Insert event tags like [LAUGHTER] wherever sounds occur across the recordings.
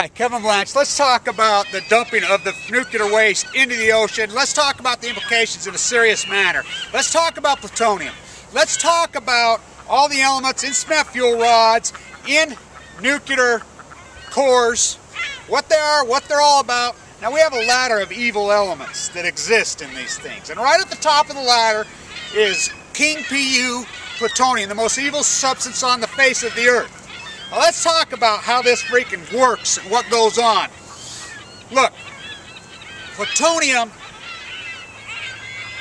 Hi, Kevin Blanch. Let's talk about the dumping of the nuclear waste into the ocean. Let's talk about the implications in a serious manner. Let's talk about plutonium. Let's talk about all the elements in spent fuel rods, in nuclear cores, what they are, what they're all about. Now we have a ladder of evil elements that exist in these things. And right at the top of the ladder is King PU plutonium, the most evil substance on the face of the earth. Now let's talk about how this freaking works and what goes on. Look, plutonium,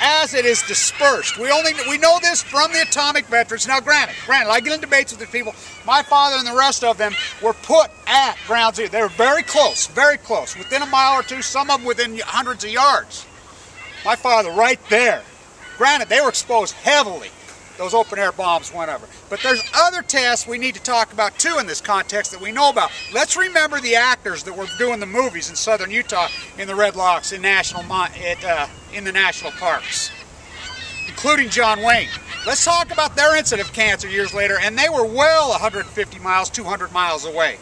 as it is dispersed, we only we know this from the atomic veterans. Now, granted, granted, I get in debates with the people. My father and the rest of them were put at ground zero. They were very close, very close, within a mile or two. Some of them within hundreds of yards. My father, right there. Granted, they were exposed heavily those open air bombs went over. But there's other tests we need to talk about too in this context that we know about. Let's remember the actors that were doing the movies in southern Utah in the Red Locks in national it, uh, in the national parks, including John Wayne. Let's talk about their incident of cancer years later, and they were well 150 miles, 200 miles away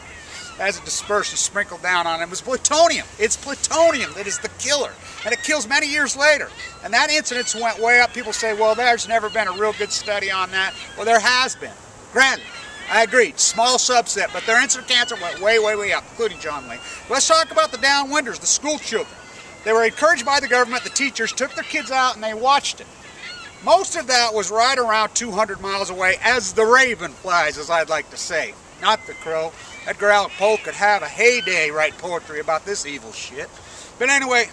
as it dispersed and sprinkled down on it was plutonium. It's plutonium that is the killer, and it kills many years later. And that incidence went way up. People say, well, there's never been a real good study on that. Well, there has been. Granted, I agree, small subset, but their incident cancer went way, way, way up, including John Wayne. Let's talk about the downwinders, the school children. They were encouraged by the government, the teachers took their kids out and they watched it. Most of that was right around 200 miles away as the raven flies, as I'd like to say, not the crow. Edgar Allan Poe could have a heyday write poetry about this evil shit. But anyway,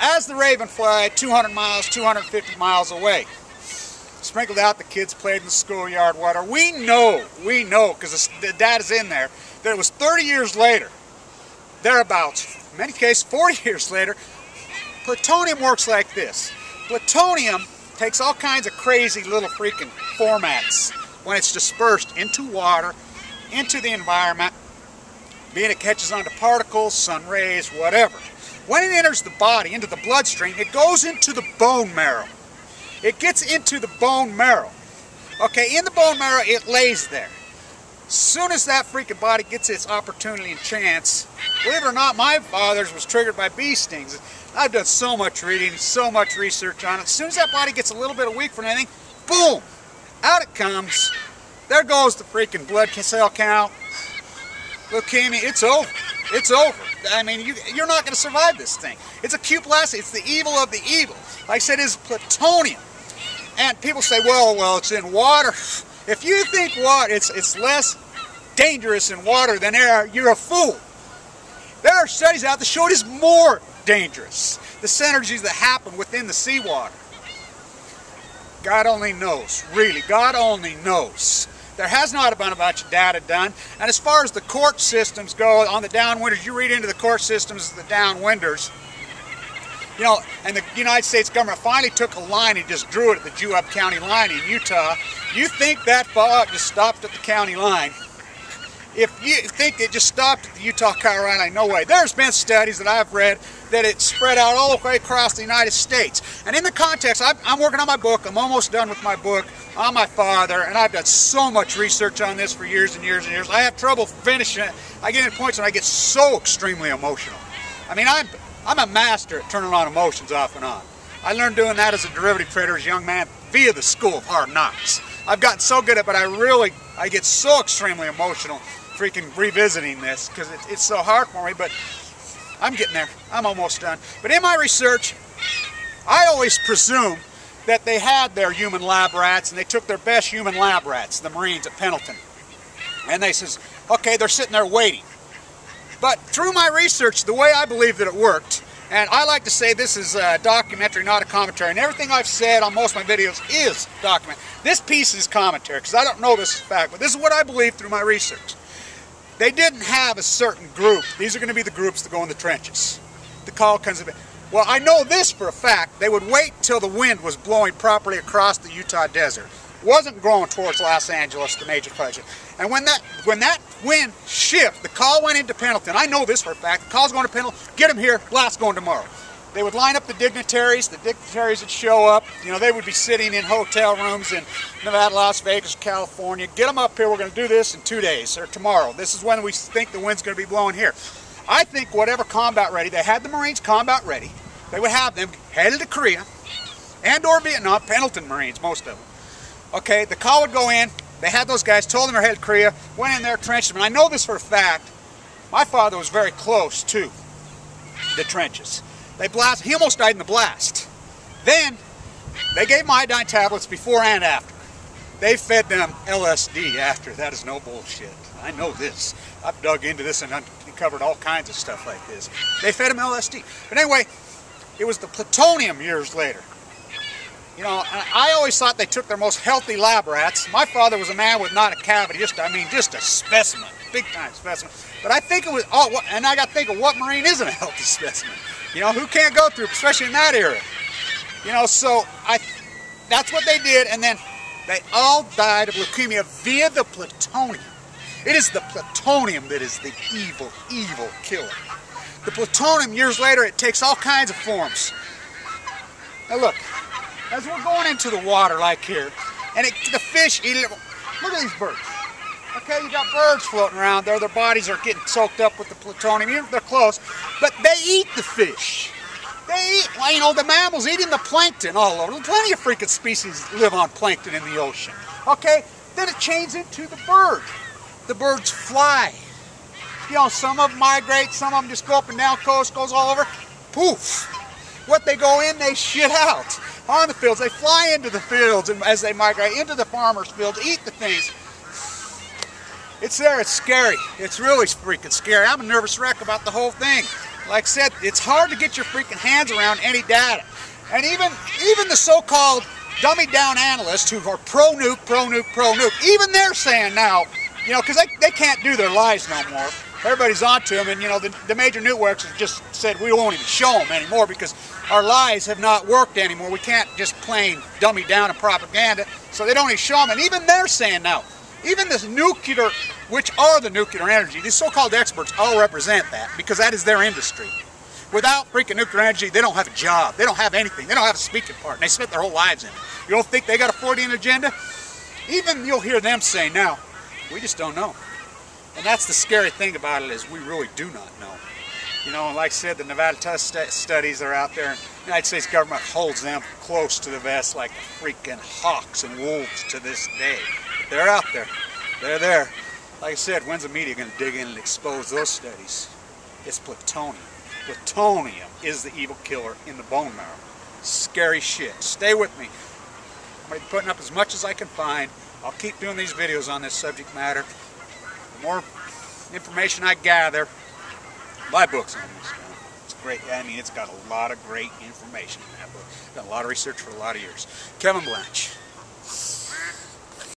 as the raven fly 200 miles, 250 miles away, sprinkled out, the kids played in the schoolyard water. We know, we know, because the data's in there, that it was 30 years later, thereabouts, in many cases 40 [LAUGHS] years later, plutonium works like this. Plutonium takes all kinds of crazy little freaking formats when it's dispersed into water into the environment, being it catches onto particles, sun rays, whatever. When it enters the body, into the bloodstream, it goes into the bone marrow. It gets into the bone marrow. Okay, in the bone marrow, it lays there. As soon as that freaking body gets its opportunity and chance, believe it or not, my father's was triggered by bee stings. I've done so much reading, so much research on it. As soon as that body gets a little bit of weak for anything, boom, out it comes. There goes the freaking blood cell count. Leukemia, it's over. It's over. I mean, you, you're not going to survive this thing. It's acute blast. It's the evil of the evil. Like I said, it's plutonium. And people say, well, well, it's in water. If you think water, it's, it's less dangerous in water than air, you're a fool. There are studies out that show it is more dangerous. The synergies that happen within the seawater. God only knows, really, God only knows. There has not been a bunch of data done. And as far as the court systems go on the downwinders, you read into the court systems of the downwinders, you know, and the United States government finally took a line and just drew it at the Juab County line in Utah. You think that thought just stopped at the county line? If you think it just stopped at the Utah-Colorado line, no way. There's been studies that I've read that it spread out all the way across the United States. And in the context, I'm working on my book. I'm almost done with my book on my father, and I've done so much research on this for years and years and years. I have trouble finishing it. I get to points and I get so extremely emotional. I mean, I'm, I'm a master at turning on emotions off and on. I learned doing that as a derivative trader as a young man via the School of Hard Knocks. I've gotten so good at it, but I really, I get so extremely emotional freaking revisiting this because it, it's so hard for me, but I'm getting there. I'm almost done. But in my research, I always presume that they had their human lab rats and they took their best human lab rats, the Marines at Pendleton. And they says, okay, they're sitting there waiting. But through my research, the way I believe that it worked, and I like to say this is a documentary, not a commentary, and everything I've said on most of my videos is document. This piece is commentary, because I don't know this fact, but this is what I believe through my research. They didn't have a certain group. These are going to be the groups that go in the trenches. The call comes of Well, I know this for a fact. They would wait till the wind was blowing properly across the Utah desert. Wasn't growing towards Los Angeles, the major project. And when that when that wind shift, the call went into Pendleton. I know this for a fact. The call's going to Pendleton. Get them here. Blast going tomorrow. They would line up the dignitaries. The dignitaries would show up. You know, they would be sitting in hotel rooms in Nevada, Las Vegas, California. Get them up here. We're going to do this in two days or tomorrow. This is when we think the wind's going to be blowing here. I think whatever combat ready, they had the Marines combat ready. They would have them headed to Korea and or Vietnam, Pendleton Marines, most of them. Okay, the call would go in. They had those guys, told them they're headed to Korea, went in there, trenches. And I know this for a fact. My father was very close to the trenches. They blast. He almost died in the blast. Then they gave him iodine tablets before and after. They fed them LSD after. That is no bullshit. I know this. I've dug into this and uncovered all kinds of stuff like this. They fed him LSD. But anyway, it was the plutonium years later. You know, I always thought they took their most healthy lab rats. My father was a man with not a cavity, just I mean, just a specimen, big time specimen. But I think it was, oh, and I got to think of what Marine isn't a healthy specimen. You know, who can't go through, especially in that era. You know, so I, that's what they did, and then they all died of leukemia via the plutonium. It is the plutonium that is the evil, evil killer. The plutonium, years later, it takes all kinds of forms. Now look, as we're going into the water like here, and it, the fish eat it. Look at these birds. Okay, you got birds floating around there. Their bodies are getting soaked up with the plutonium. They're close, but they eat the fish. They eat, you know, the mammals eating the plankton all over. Plenty of freaking species live on plankton in the ocean. Okay, then it changes into the bird. The birds fly. You know, some of them migrate, some of them just go up and down coast, goes all over. Poof. What they go in, they shit out on the fields. They fly into the fields and as they migrate into the farmers' fields, eat the things. It's there, it's scary. It's really freaking scary. I'm a nervous wreck about the whole thing. Like I said, it's hard to get your freaking hands around any data. And even, even the so-called dummy down analysts who are pro-nuke, pro-nuke, pro-nuke, even they're saying now, you know, because they, they can't do their lies no more everybody's onto them, and you know the, the major networks have just said we won't even show them anymore because our lies have not worked anymore. We can't just plain dummy down a propaganda, so they don't even show them. And even they're saying now, even this nuclear, which are the nuclear energy, these so-called experts all represent that because that is their industry. Without freaking nuclear energy, they don't have a job. They don't have anything. They don't have a speaking part. And they spent their whole lives in it. You don't think they got a Freudian agenda? Even you'll hear them say now, we just don't know. And that's the scary thing about it is we really do not know. You know, and like I said, the Nevada test studies are out there, and the United States government holds them close to the vest like freaking hawks and wolves to this day. They're out there. They're there. Like I said, when's the media going to dig in and expose those studies? It's plutonium. Plutonium is the evil killer in the bone marrow. Scary shit. Stay with me. I'm putting up as much as I can find. I'll keep doing these videos on this subject matter The more information I gather, buy books on this. It's great. I mean, it's got a lot of great information in that book. Done a lot of research for a lot of years. Kevin Blanch.